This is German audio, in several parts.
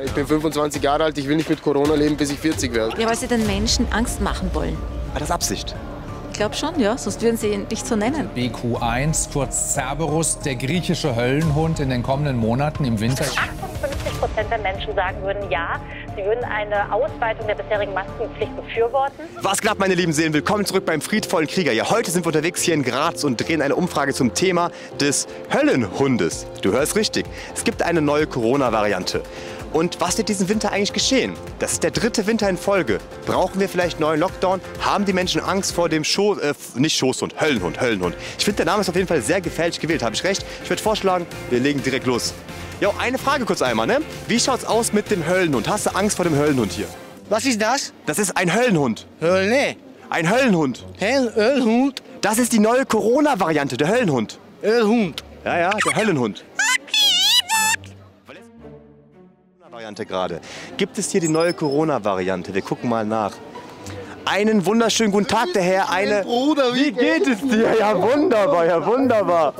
Ich bin 25 Jahre alt, ich will nicht mit Corona leben, bis ich 40 werde. Ja, weil sie den Menschen Angst machen wollen. War das Absicht? Ich glaube schon, ja, sonst würden sie ihn nicht so nennen. BQ1, kurz Cerberus, der griechische Höllenhund in den kommenden Monaten im Winter. 58 Prozent der Menschen sagen würden ja, sie würden eine Ausweitung der bisherigen Maskenpflicht befürworten. Was klappt, meine lieben Seelen? Willkommen zurück beim friedvollen Krieger. Ja, heute sind wir unterwegs hier in Graz und drehen eine Umfrage zum Thema des Höllenhundes. Du hörst richtig. Es gibt eine neue Corona-Variante. Und was wird diesen Winter eigentlich geschehen? Das ist der dritte Winter in Folge. Brauchen wir vielleicht neuen Lockdown? Haben die Menschen Angst vor dem Schoß, äh, nicht Schoßhund, Höllenhund, Höllenhund. Ich finde, der Name ist auf jeden Fall sehr gefällig gewählt, habe ich recht. Ich würde vorschlagen, wir legen direkt los. Jo, eine Frage kurz einmal, ne? Wie schaut's aus mit dem Höllenhund? Hast du Angst vor dem Höllenhund hier? Was ist das? Das ist ein Höllenhund. Hölle. Ein Höllenhund. Hell, Ölhund. Das ist die neue Corona-Variante, der Höllenhund. Ölhund. Ja, ja, der Höllenhund. Variante gerade. Gibt es hier die neue Corona-Variante? Wir gucken mal nach. Einen wunderschönen guten Tag, der Herr. Eine. Bruder, Wie geht es dir? Ja, wunderbar, ja, wunderbar.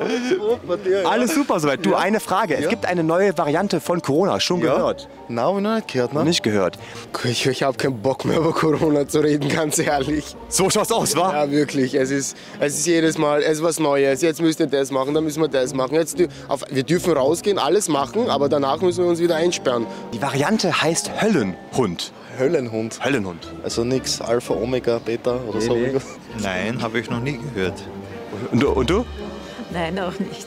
Alles super soweit. Du, eine Frage. Es gibt eine neue Variante von Corona. Schon gehört? Nein, hab ich noch nicht gehört, ne? nicht gehört. Ich, ich habe keinen Bock mehr über Corona zu reden, ganz ehrlich. So schaut's aus, wa? Ja, wirklich. Es ist, es ist jedes Mal es ist was Neues. Jetzt müsst ihr das machen, dann müssen wir das machen. Jetzt, auf, wir dürfen rausgehen, alles machen, aber danach müssen wir uns wieder einsperren. Die Variante heißt Höllenhund. Höllenhund. Höllenhund. Also nix Alpha, Omega, Beta oder so. nee. Nein, habe ich noch nie gehört. Und du? Und du? Nein, auch nicht.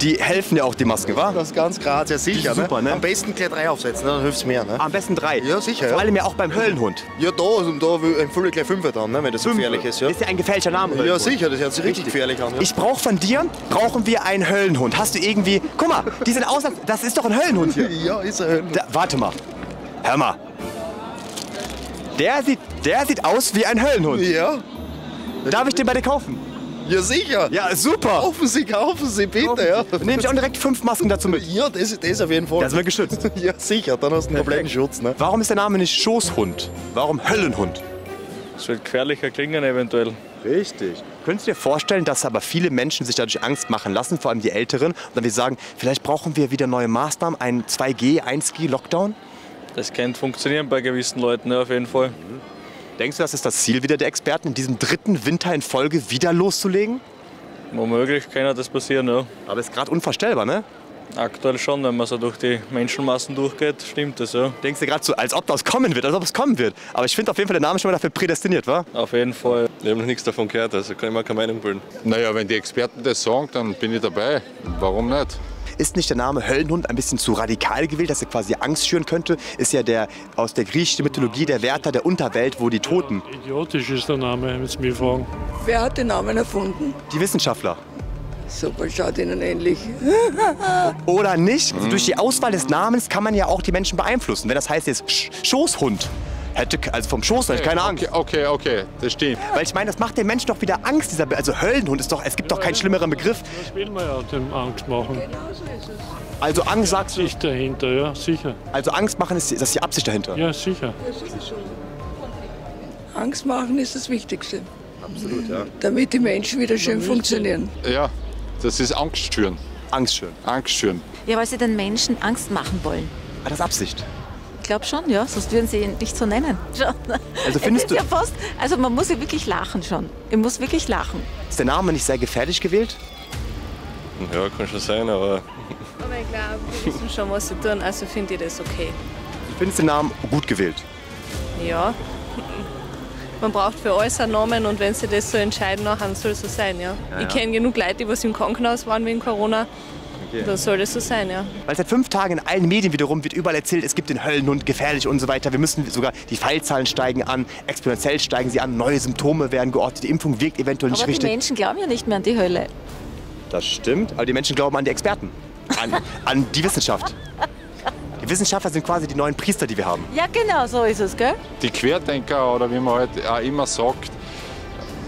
Die helfen ja auch, die Masken, wa? Das ist ganz Graz, ja sicher. Super, ne? Am besten gleich drei aufsetzen, ne? dann hilft's mehr. Ne? Am besten drei. Ja, sicher, Vor ja. allem ja auch beim Höllenhund. Ja, da, also da empfehle ich gleich Fünfer dann, ne? wenn das so gefährlich ist. Ja, Ist ja ein gefälschter Name. ja Höllenhund. sicher, das hört sich richtig gefährlich an. Ja. Ich brauche von dir, brauchen wir einen Höllenhund. Hast du irgendwie, guck mal, die sind aus, das ist doch ein Höllenhund hier. ja, ist ein Höllenhund. Da, warte mal, hör mal. Der sieht, der sieht aus wie ein Höllenhund. Ja, Darf ich den bei dir kaufen? ja sicher. Ja, super. Kaufen Sie, kaufen Sie, bitte. Ja, Nehme ich auch direkt fünf Masken dazu mit. ja das, das auf jeden Fall. Da sind wir geschützt. ja, sicher, dann hast du einen kompletten Schutz. Ne? Warum ist der Name nicht Schoßhund? Warum Höllenhund? Es wird gefährlicher klingen eventuell. Richtig. Könntest du dir vorstellen, dass aber viele Menschen sich dadurch Angst machen lassen, vor allem die Älteren, und dann wir sagen, vielleicht brauchen wir wieder neue Maßnahmen, ein 2G, 1G-Lockdown? Das könnte funktionieren bei gewissen Leuten, ja, auf jeden Fall. Denkst du, das ist das Ziel wieder der Experten, in diesem dritten Winter in Folge wieder loszulegen? Womöglich kann das passieren, ja. Aber ist gerade unvorstellbar, ne? Aktuell schon, wenn man so durch die Menschenmassen durchgeht, stimmt das, ja. Denkst du gerade so, als ob das kommen wird, als ob es kommen wird. Aber ich finde auf jeden Fall, der Name ist schon mal dafür prädestiniert, wa? Auf jeden Fall. Ich habe noch nichts davon gehört, also kann ich mir keine Meinung bilden. Naja, wenn die Experten das sagen, dann bin ich dabei. Warum nicht? Ist nicht der Name Höllenhund ein bisschen zu radikal gewählt, dass er quasi Angst schüren könnte? Ist ja der aus der griechischen Mythologie der Wärter der Unterwelt, wo die Toten, Idiotisch ist der Name, wenn Sie mich fragen. Wer hat den Namen erfunden? die Wissenschaftler. Super, schaut Ihnen ähnlich. Oder nicht? Durch die Auswahl des Namens kann man ja auch die Menschen beeinflussen. Wenn das heißt jetzt Sch Schoßhund, hätte also vom Schoß hätte ich keine Angst. Okay, okay, okay, das stimmt. Weil ich meine, das macht den Menschen doch wieder Angst. Dieser, Be- also Höllenhund ist doch, es gibt doch keinen schlimmeren Begriff. Das will man ja dem Angst machen. Also Angst sagst du, Sich dahinter, ja, sicher. also Angst machen ist, das ist die Absicht dahinter. Ja, sicher. Angst machen ist das Wichtigste. Absolut, ja. Damit die Menschen wieder schön funktionieren. Ja, das ist Angst schüren. Angst schüren. Angst schüren. Ja, weil sie den Menschen Angst machen wollen. War das Absicht? Ich glaube schon, ja, sonst würden sie ihn nicht so nennen. Schon. Also findest du- ja fast, also man muss ja wirklich lachen schon. Ich muss wirklich lachen. Ist der Name nicht sehr gefährlich gewählt? Ja, kann schon sein, aber Aber ich glaube, wir wissen schon, was sie tun, also finde ich das okay. Du findest den Namen gut gewählt. Ja. Man braucht für alles einen Namen und wenn sie das so entscheiden, dann soll es so sein, ja. Ich kenne genug Leute, die was im Krankenhaus waren wegen Corona. Dann soll das so sein, ja. Weil seit fünf Tagen in allen Medien wiederum wird überall erzählt, es gibt den Höllenhund, gefährlich und so weiter. Wir müssen sogar, die Fallzahlen steigen an, exponentiell steigen sie an, neue Symptome werden geortet, die Impfung wirkt eventuell nicht Aber die richtig. Menschen glauben ja nicht mehr an die Hölle. Das stimmt, aber die Menschen glauben an die Experten, an, an die Wissenschaft. Die Wissenschaftler sind quasi die neuen Priester, die wir haben. Ja, genau, so ist es, gell? Die Querdenker oder wie man halt auch immer sagt,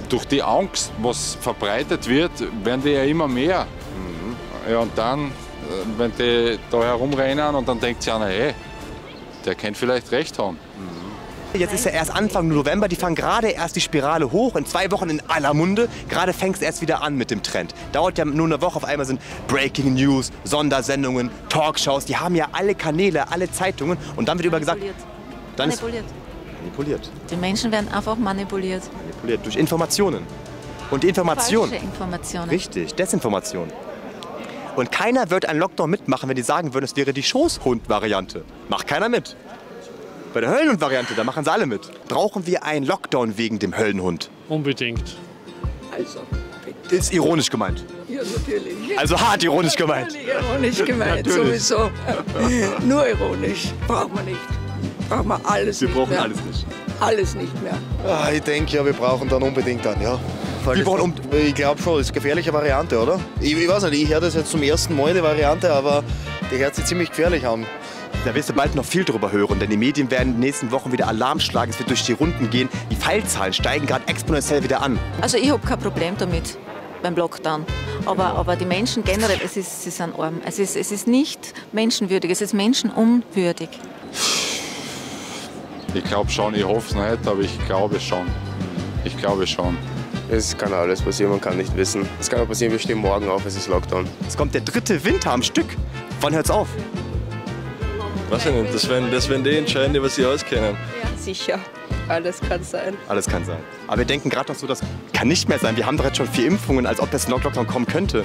durch die Angst, was verbreitet wird, werden die ja immer mehr. Ja, und dann, äh, wenn die da herumrennen und dann denkt sich einer, hey, der könnte vielleicht recht haben. Jetzt ist ja erst Anfang November, die fangen gerade erst die Spirale hoch, in zwei Wochen in aller Munde. Gerade fängt es erst wieder an mit dem Trend. Dauert ja nur eine Woche, auf einmal sind Breaking News, Sondersendungen, Talkshows, die haben ja alle Kanäle, alle Zeitungen und dann wird über gesagt, dann Manipuliert. manipuliert, Die Menschen werden einfach manipuliert. manipuliert durch Informationen. Und die Information, Falsche Informationen. richtig, Desinformation. Und keiner wird einen Lockdown mitmachen, wenn die sagen würden, es wäre die Schoßhund-Variante. Macht keiner mit. Bei der Höllenhund-Variante, da machen sie alle mit. Brauchen wir einen Lockdown wegen dem Höllenhund? Unbedingt. Also, Ist ironisch gemeint. ja, natürlich. Also hart ironisch gemeint. Natürlich ironisch gemeint, Natürlich. sowieso. Nur ironisch. Brauchen wir nicht. Brauchen wir alles Wir nicht brauchen mehr. alles nicht. Alles nicht mehr. Ah, ich denke, ja, wir brauchen dann unbedingt dann, ja. Brauchen Ich glaube schon, das ist eine gefährliche Variante, oder? Ich, ich weiß nicht, ich höre das jetzt zum ersten Mal, die Variante, aber die hört sich ziemlich gefährlich an. Da wirst du bald noch viel drüber hören, denn die Medien werden in den nächsten Wochen wieder Alarm schlagen. Es wird durch die Runden gehen. Die Fallzahlen steigen gerade exponentiell wieder an. Also ich habe kein Problem damit beim Lockdown. Aber, aber die Menschen generell, es ist, sie sind arm. Es ist, es ist nicht menschenwürdig, es ist menschenunwürdig. Ich glaube schon, ich hoffe es nicht, aber ich glaube schon. Ich glaube schon. Es kann alles passieren, man kann nicht wissen. Es kann auch passieren, wir stehen morgen auf, es ist Lockdown. Es kommt der dritte Winter am Stück. Wann hört's auf? Weiß ich nicht, das werden, das werden die entscheiden, die was sie auskennen. Sicher. Alles kann sein. Alles kann sein. Aber wir denken gerade noch so, das kann nicht mehr sein. Wir haben doch jetzt schon vier Impfungen, als ob jetzt ein Lockdown kommen könnte.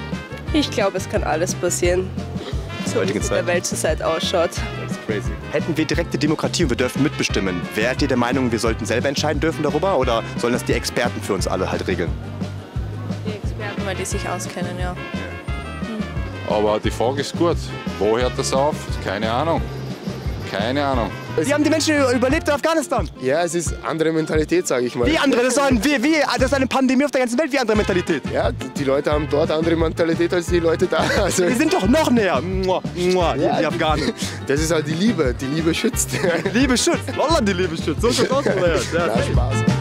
Ich glaube, es kann alles passieren. So wie es in der Welt zurzeit ausschaut. Das crazy. Hätten wir direkte Demokratie und wir dürften mitbestimmen, wärt ihr der Meinung, wir sollten selber entscheiden dürfen darüber oder sollen das die Experten für uns alle halt regeln? Die Experten, weil die sich auskennen, ja. Aber die Frage ist gut. Wo hört das auf? Keine Ahnung. Keine Ahnung. Wie haben die Menschen überlebt in Afghanistan? Ja, es ist andere Mentalität, sage ich mal. Wie andere? Das ist, ein, wie, wie, das ist eine Pandemie auf der ganzen Welt. Wie andere Mentalität? Ja, die Leute haben dort andere Mentalität als die Leute da. Also, Wir sind doch noch näher. Mua, mua, die, die Afghanen. das ist halt die Liebe. Die Liebe schützt. Liebe schützt. Wallah, die Liebe schützt. So schaut's aus. Ja, Ja, Spaß.